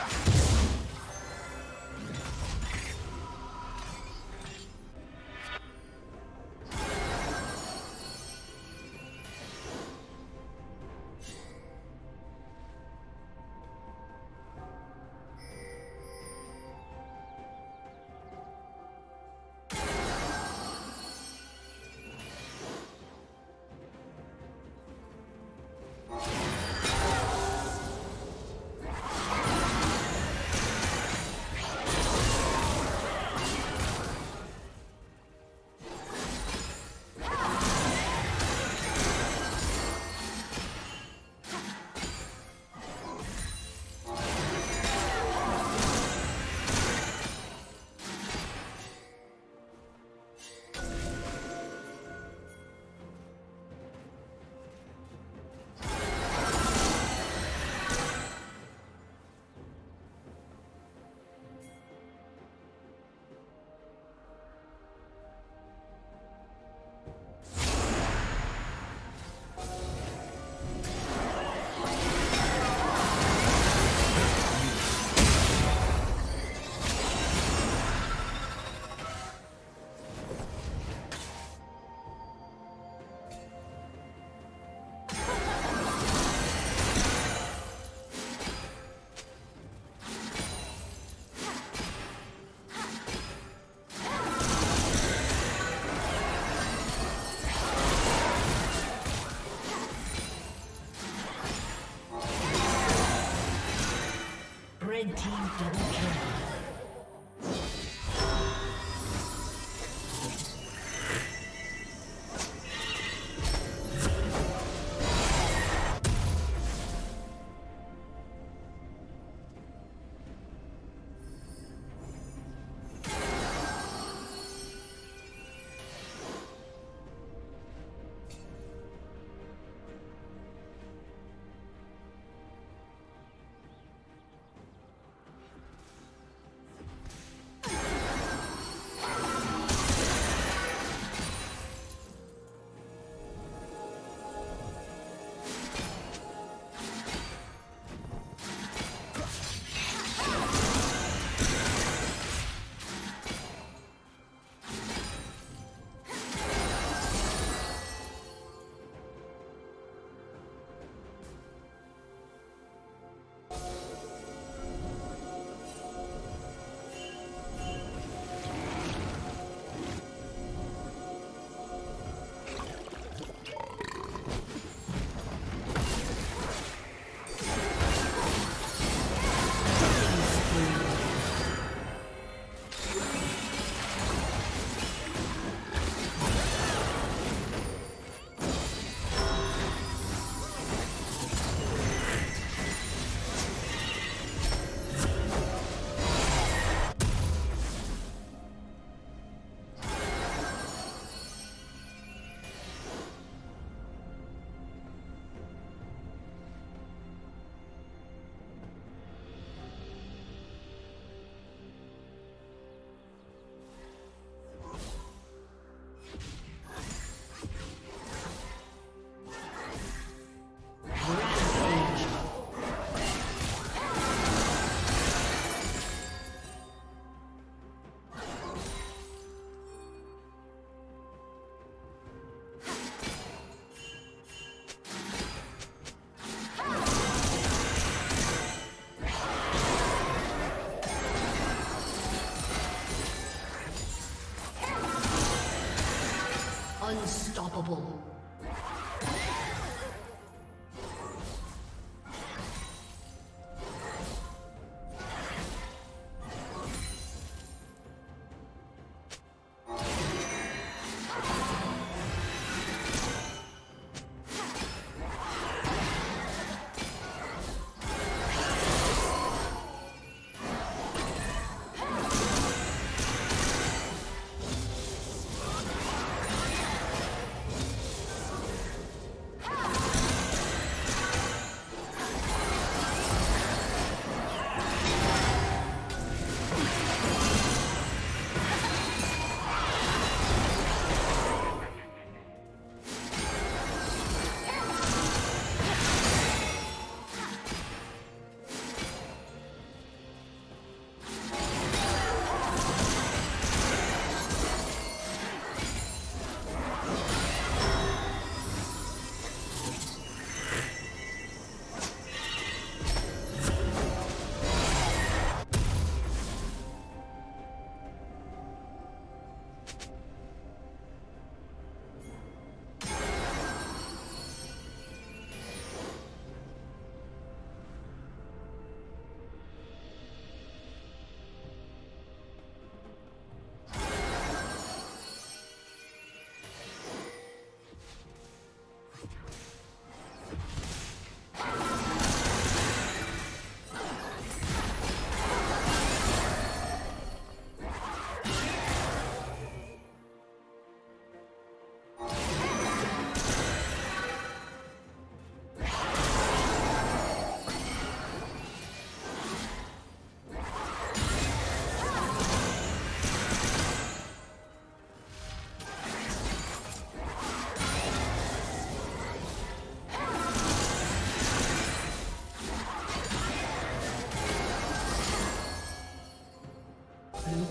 Yeah.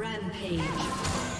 Rampage.